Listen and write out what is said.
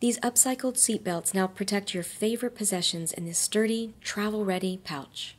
These upcycled seatbelts now protect your favorite possessions in this sturdy, travel ready pouch.